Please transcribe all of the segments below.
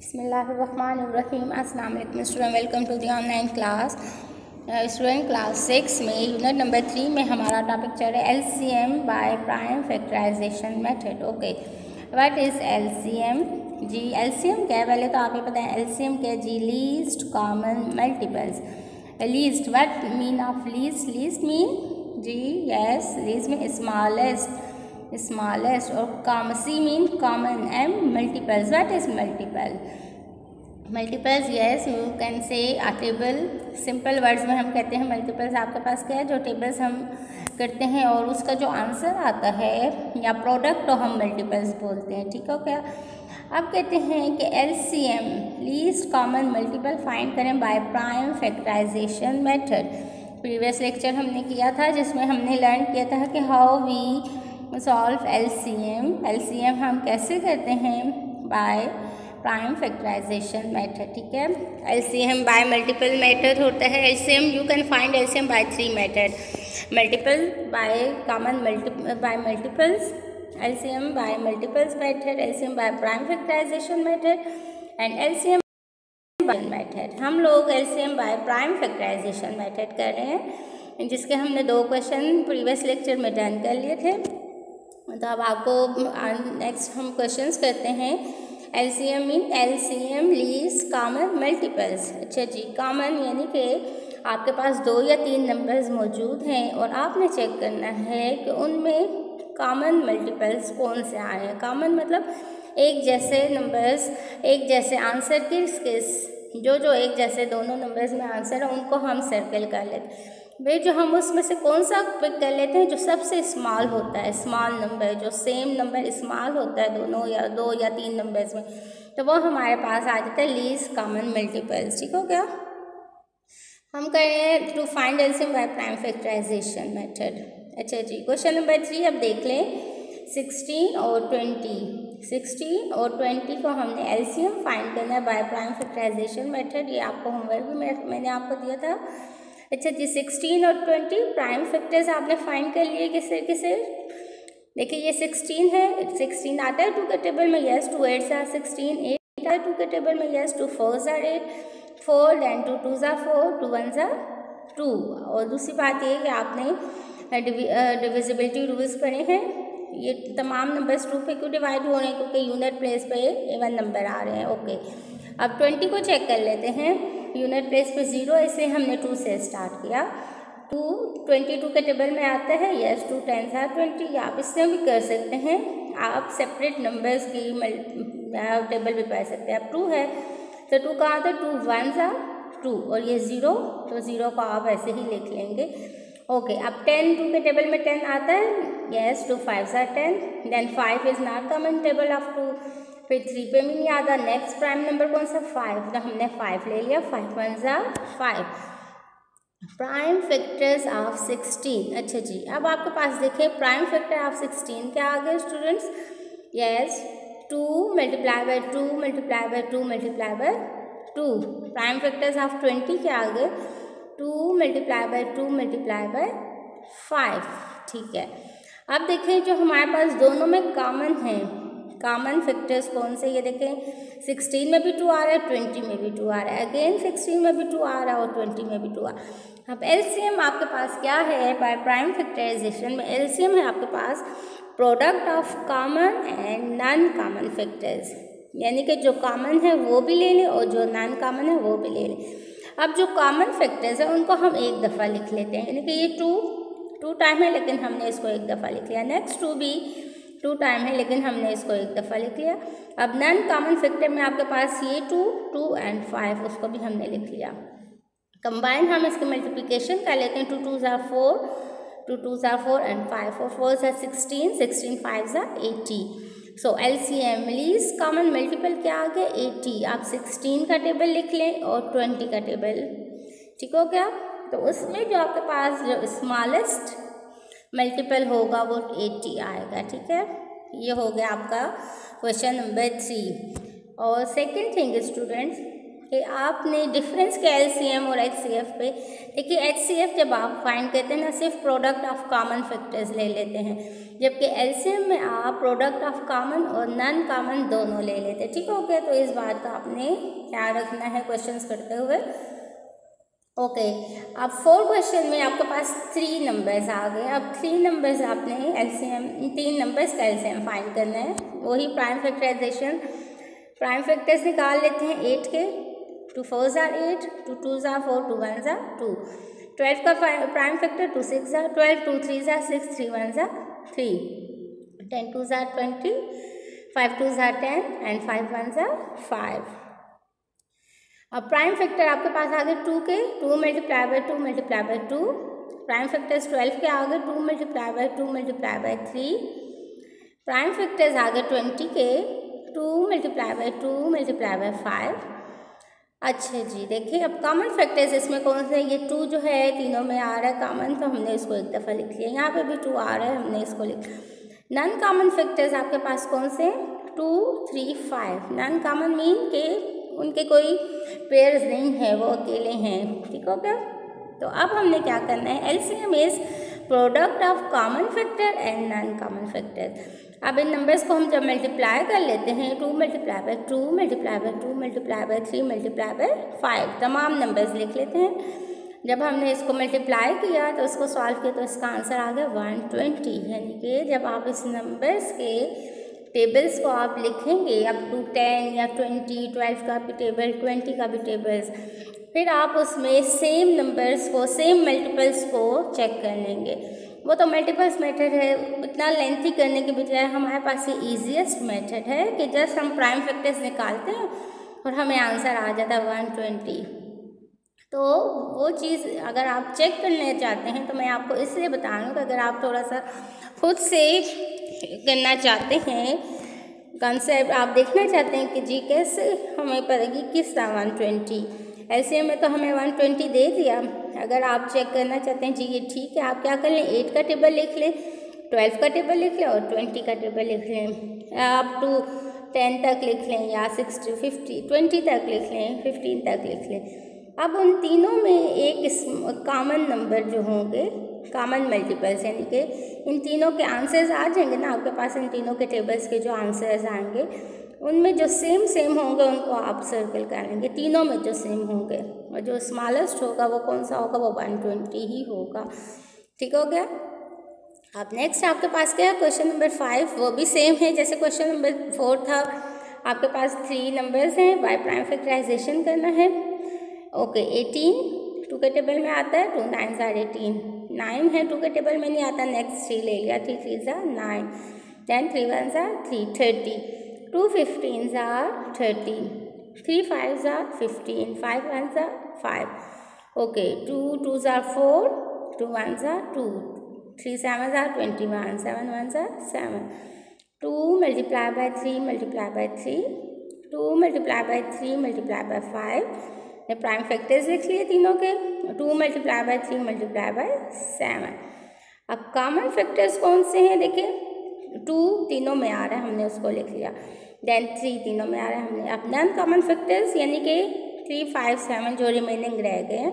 Assalamu alaikum student. Welcome to the online class. Student, class six में, unit number three में हमारा topic चल रहा है L C M by prime factorisation method, okay. What is L C M ji L C M क्या है? पहले तो आपको पता है एल सी एम क्या है? जी, least common multiples. Least what mean of least? Least mean ji yes least mean smallest smallest और c mean common m multiples what is multiple? Multiples yes you can say a table simple words में हम कहते हैं multiples आपके पास क्या है? जो टेबल्स हम करते हैं और उसका जो आंसर आता है या प्रोडक्ट तो हम मल्टीपल्स बोलते हैं, ठीक हो क्या अब कहते हैं कि L C M least common multiple find करें by prime factorisation method previous lecture हमने किया था जिसमें हमने लर्न किया था कि how we solve L C M L C M हम कैसे करते हैं? बाय प्राइम फैक्टराइजेशन मेथड ठीक है? एलसीएम बाय मल्टीपल मेथड होता है। LCM you can find LCM by three method multiple by common multi by multiples LCM by multiples method LCM by prime factorisation method and LCM method हम लोग LCM by prime factorisation method कर रहे हैं। जिसके हमने दो question previous lecture में done कर लिए थे। तो अब आपको नेक्स्ट हम क्वेश्चंस करते हैं। L C M mean L C M least common multiples अच्छा जी कॉमन यानी कि आपके पास दो या तीन नंबर्स मौजूद हैं और आपने चेक करना है कि उनमें कॉमन मल्टीपल्स कौन से आए हैं। कॉमन मतलब एक जैसे नंबर्स एक जैसे आंसर किस किस, जो जो एक जैसे दोनों नंबर्स में आंसर है, उनको हम सर्कल कर लेते वे जो हम उसमें से कौन सा पिक कर लेते हैं जो सबसे स्मॉल होता है स्मॉल नंबर जो सेम नंबर स्मॉल होता है दोनों या दो या तीन नंबर्स में तो वो हमारे पास आ जाता है लीज कॉमन मल्टीपल्स ठीक हो गया? हम कर रहे हैं to find LCM by prime factorisation method अच्छा जी क्वेश्चन नंबर थ्री अब देख लें। सिक्सटीन और ट्वेंटी सिक्सटीन और ट्वेंटी को हमने एल्सियम फाइंड करना है बाय प्राइम फैक्टराइजेशन मेथड ये आपको होमवर्क भी मैंने आपको दिया था। अच्छा जी सिक्सटीन और ट्वेंटी प्राइम फैक्टर्स आपने फाइंड कर लिए किसे किसे? देखिए ये सिक्सटीन है सिक्सटीन आता है टू के टेबल में yes two eight are sixteen eight आता है टू के टेबल में yes two four are eight four then two two are four two one are two और दूसरी बात ये कि आपने डिविजिबिलिटी रूल्स पढ़े हैं। ये तमाम नंबर्स टू पे क्यों डिवाइड हो रहे हैं? क्योंकि यूनिट प्लेस पे इवन नंबर आ रहे हैं। ओके अब ट्वेंटी को चेक कर लेते हैं। यूनिट प्लेस पे ज़ीरो ऐसे हमने टू से स्टार्ट किया। टू ट्वेंटी टू के टेबल में आता है। Yes two ten are twenty आप इससे भी कर सकते हैं। आप सेपरेट नंबर्स की टेबल भी पा सकते हैं। अब टू है। तो टू कहाँ आता है टू वन सा टू और ये ज़ीरो तो ज़ीरो को आप ऐसे ही लिख लेंगे। ओके अब टेन टू के टेबल में टेन आता है। Yes two five are ten then five is not common table of two फिर थ्री पे भी नहीं आता। नेक्स्ट प्राइम नंबर कौन सा? फाइव तो हमने फाइव ले लिया। Five one are five prime factors of sixteen अच्छा जी, अब आपके पास देखें प्राइम फैक्टर ऑफ़ सिक्सटीन क्या आ गए students yes two multiply by two multiply by two multiply by two prime factors of twenty क्या आ गए? Two multiply by two multiply by five ठीक है। अब देखें जो हमारे पास दोनों में कॉमन है कॉमन फैक्टर्स कौन से? ये देखें सिक्सटीन में भी टू आ रहा है ट्वेंटी में भी टू आ रहा है। अगेन सिक्सटीन में भी टू आ रहा है और ट्वेंटी में भी टू आ अब एलसीएम आपके पास क्या है? बाय प्राइम फैक्टराइजेशन में एलसीएम है आपके पास product of common and non common factors यानी कि जो कॉमन है वो भी ले लें और जो नॉन कॉमन है वो भी ले लें। अब जो कॉमन फैक्टर्स हैं, उनको हम एक दफ़ा लिख लेते हैं। यानी कि ये टू टू टाइम है, लेकिन हमने इसको एक दफ़ा लिख लिया। नेक्स्ट टू भी टू टाइम है, लेकिन हमने इसको एक दफ़ा लिख लिया। अब नन कॉमन फैक्टर में आपके पास ये टू टू एंड फाइव उसको भी हमने लिख लिया। कंबाइन हम इसके मल्टीप्लिकेशन कर लेते हैं। Two two are four two two are four and five four four are sixteen sixteen five are eighty so L C M least common multiple क्या आ गया? एटी आप सिक्सटीन का टेबल लिख लें और ट्वेंटी का टेबल ठीक हो गया? तो उसमें जो आपके पास जो स्मॉलेस्ट मल्टीपल होगा वो एटी आएगा, ठीक है? ये हो गया आपका क्वेश्चन नंबर थ्री और सेकंड थिंग स्टूडेंट्स कि आपने डिफरेंस के एलसीएम और एचसीएफ पे, देखिए एचसीएफ जब आप फाइंड करते हैं ना, सिर्फ़ प्रोडक्ट ऑफ़ कॉमन फैक्टर्स ले लेते हैं, जबकि एलसीएम में आप प्रोडक्ट ऑफ़ कॉमन और नॉन कॉमन दोनों ले लेते हैं, ठीक हो गया? तो इस बात का आपने ख्याल रखना है क्वेश्चंस करते हुए। ओके अब फोर क्वेश्चन में आपके पास थ्री नंबर्स आ गए। अब थ्री नंबर्स आपने एलसीएम तीन नंबर्स का एलसीएम फाइंड करना है। वही प्राइम फैक्टराइजेशन प्राइम फैक्टर्स निकाल लेते हैं एट के। Two four are eight two two are four two one are two twelve का prime factor two six are twelve two three are six three one are three ten two are twenty five two are ten and five one are five अब prime factor आपके पास आ गए two के two multiply by two multiply by two prime factors twelve के आ गए two multiply by two multiply by three prime factors आ गए ट्वेंटी के two multiply by two multiply by five अच्छा जी, देखिए अब कॉमन फैक्टर्स इसमें कौन से ये टू जो है, तीनों में आ रहा है कॉमन तो हमने इसको एक दफ़ा लिख लिया। यहाँ पे भी टू आ रहा है, हमने इसको लिख नॉन कॉमन फैक्टर्स आपके पास कौन से two three five non common mean के उनके कोई पेयर्स नहीं है, वो अकेले हैं, ठीक हो गया? तो अब हमने क्या करना है? LCM is product of common factor and non common factor अब इन नंबर्स को हम जब मल्टीप्लाई कर लेते हैं two multiply by two multiply by two multiply by three multiply by five तमाम नंबर्स लिख लेते हैं। जब हमने इसको मल्टीप्लाई किया तो उसको सॉल्व किया तो इसका आंसर आ गया वन ट्वेंटी यानी कि जब आप इस नंबर्स के टेबल्स को आप लिखेंगे अप टू टेन या ट्वेंटी ट्वेल्व का भी टेबल ट्वेंटी का भी टेबल्स फिर आप उसमें सेम नंबर्स को सेम मल्टीपल्स को चेक कर लेंगे। वो तो मल्टीपल्स मेथड है, इतना लेंथी करने के बजाय हमारे पास ये ईजिएस्ट मेथड है कि जस्ट हम प्राइम फैक्टर्स निकालते हैं और हमें आंसर आ जाता है वन ट्वेंटी तो वो चीज़ अगर आप चेक करना चाहते हैं तो मैं आपको इसलिए बता रही हूँ कि अगर आप थोड़ा सा खुद से करना चाहते हैं। कंसेप्ट आप देखना चाहते हैं कि जी कैसे हमें पड़ेगी किस तरह वन ट्वेंटी? ऐसे में तो हमें वन ट्वेंटी दे दिया। अगर आप चेक करना चाहते हैं, जी ये ठीक है, आप क्या कर लें एट का टेबल लिख लें ट्वेल्व का टेबल लिख लें और ट्वेंटी का टेबल लिख लें। आप टू टेन तक लिख लें या सिक्सटी फिफ्टी ट्वेंटी तक लिख लें फिफ्टीन तक लिख लें। अब उन तीनों में एक कॉमन नंबर जो होंगे कॉमन मल्टीपल्स यानी कि इन तीनों के आंसर्स आ जाएँगे ना, आपके पास इन तीनों के टेबल्स के जो आंसर्स आएँगे, उनमें जो सेम सेम होंगे, उनको आप सर्कल कर लेंगे तीनों में जो सेम होंगे, और जो स्मॉलेस्ट होगा, वो कौन सा होगा? वो वन ट्वेंटी ही होगा। ठीक हो गया? अब नेक्स्ट आपके पास क्या है? क्वेश्चन नंबर फाइव वो भी सेम है, जैसे क्वेश्चन नंबर फोर था। आपके पास थ्री नंबर्स हैं बाय प्राइम फैक्टराइजेशन करना है। ओके एटीन टू के टेबल में आता है two nine are eighteen nine है टू के टेबल में नहीं आता नेक्स्ट थ्री ले लिया three three are nine ten three one are three thirty two fifteen are thirteen three five are fifteen five one are five okay two two are four two one are two three seven are twenty one seven one are seven two multiply by three multiply by three two multiply by three multiply by five ये prime factors लिख लिए तीनों के two multiply by three multiply by seven अब common factors कौन से हैं? देखिए टू तीनों में आ रहा है, हमने उसको लिख लिया। देन थ्री तीनों में आ रहा है हमने। अब नॉन कॉमन फैक्टर्स यानी कि थ्री फाइव सेवन जो रिमेनिंग रह गए हैं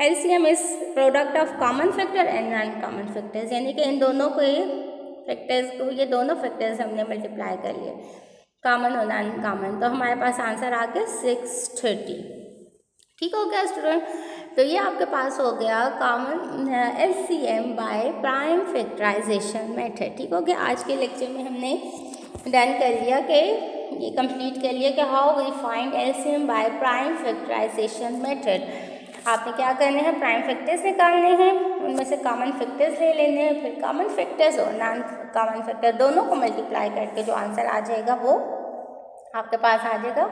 L C M is product of common factor and non common factors यानी कि इन दोनों को ये फैक्टर्स को ये दोनों फैक्टर्स हमने मल्टीप्लाई कर लिए। कॉमन और नॉन कॉमन तो हमारे पास आंसर आ गया सिक्स थर्टी ठीक हो गया स्टूडेंट तो ये आपके पास हो गया common L C M by prime factorisation method ठीक हो गया? आज के लेक्चर में हमने डन कर लिया कि ये कंप्लीट कर लिया कि how we find L C M by prime factorisation method आपने क्या करने हैं? प्राइम फैक्टर्स निकालने हैं। उनमें से कॉमन फैक्टर्स ले लेने हैं। फिर कॉमन फैक्टर्स और नॉन कॉमन फैक्टर दोनों को मल्टीप्लाई करके जो आंसर आ जाएगा वो आपके पास आ जाएगा।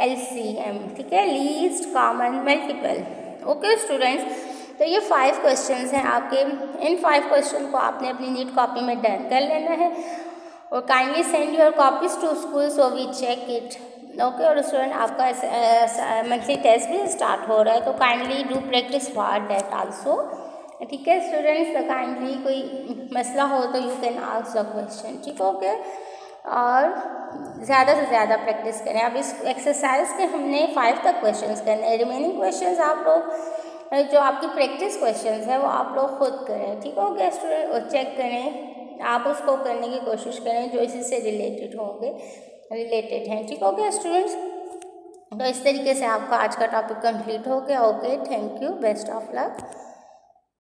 एलसीएम ठीक है? Least common multiple okay students तो ये फाइव क्वेश्चंस हैं आपके। इन फाइव क्वेश्चन को आपने अपनी नीट कॉपी में डन कर लेना है। और kindly send your copies to school so we check it okay और स्टूडेंट आपका मंथली टेस्ट भी स्टार्ट हो रहा है तो kindly do practice for that also ठीक है स्टूडेंट्स काइंडली कोई मसला हो तो you can ask the question ठीक ओके और ज़्यादा से ज़्यादा प्रैक्टिस करें। अब इस एक्सरसाइज के हमने फाइव तक क्वेश्चंस करने हैं। रिमेनिंग क्वेश्चंस आप लोग जो आपकी प्रैक्टिस क्वेश्चंस है, वो आप लोग खुद करें, ठीक हो? गया स्टूडेंट और चेक करें। आप उसको करने की कोशिश करें जो इसी से रिलेटेड होंगे रिलेटेड हैं, ठीक हो गया स्टूडेंट्स तो इस तरीके से आपका आज का टॉपिक कंप्लीट हो गया। Okay thank you best of luck